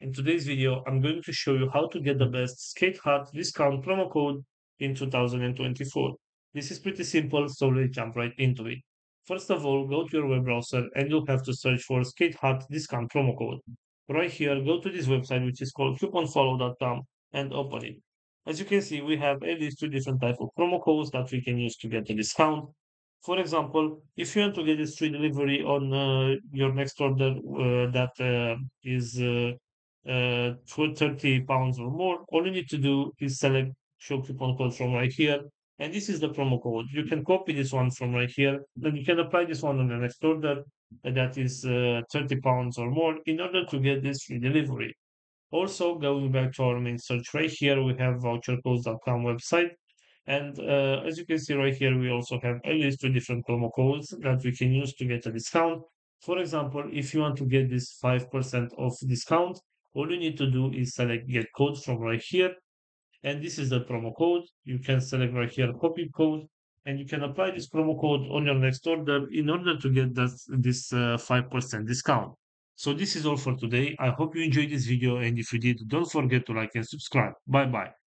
In today's video, I'm going to show you how to get the best SkateHut discount promo code in 2024. This is pretty simple, so let's jump right into it. First of all, go to your web browser and you'll have to search for SkateHut discount promo code. Right here, go to this website, which is called couponfollow.com and open it. As you can see, we have at least two different type of promo codes that we can use to get a discount. For example, if you want to get a free delivery on uh, your next order uh, that uh, is uh, uh, for 30 pounds or more, all you need to do is select show coupon code from right here. And this is the promo code. You can copy this one from right here. Then you can apply this one on the next order that is uh, 30 pounds or more in order to get this free delivery. Also, going back to our main search right here, we have vouchercodes.com website. And uh, as you can see right here, we also have at least two different promo codes that we can use to get a discount. For example, if you want to get this 5% off discount, all you need to do is select get code from right here. And this is the promo code. You can select right here copy code and you can apply this promo code on your next order in order to get this, this uh, 5% discount. So this is all for today. I hope you enjoyed this video and if you did, don't forget to like and subscribe. Bye bye.